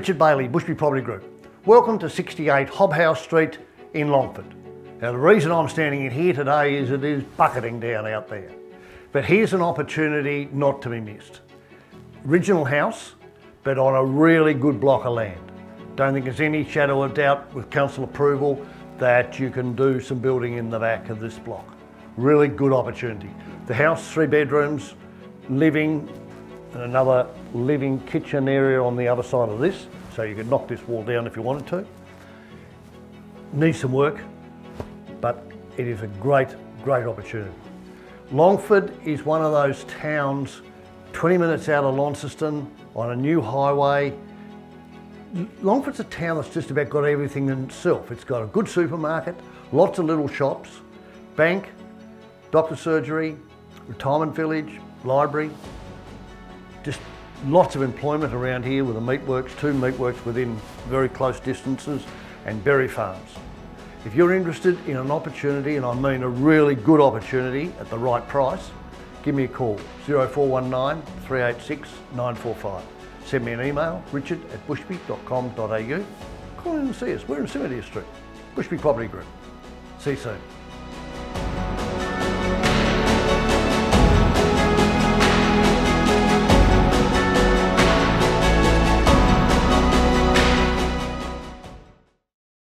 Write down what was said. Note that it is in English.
Richard Bailey, Bushby Property Group. Welcome to 68 Hobhouse Street in Longford. Now the reason I'm standing in here today is it is bucketing down out there. But here's an opportunity not to be missed. Original house, but on a really good block of land. Don't think there's any shadow of doubt with council approval that you can do some building in the back of this block. Really good opportunity. The house, three bedrooms, living, and another living kitchen area on the other side of this, so you could knock this wall down if you wanted to. Needs some work, but it is a great, great opportunity. Longford is one of those towns 20 minutes out of Launceston on a new highway. Longford's a town that's just about got everything in itself. It's got a good supermarket, lots of little shops, bank, doctor surgery, retirement village, library, just lots of employment around here with the meatworks, two meatworks within very close distances and berry farms. If you're interested in an opportunity, and I mean a really good opportunity at the right price, give me a call, 0419 386 945. Send me an email, richard at bushby.com.au. Call in and see us. We're in Cimetiere Street, Bushby Property Group. See you soon.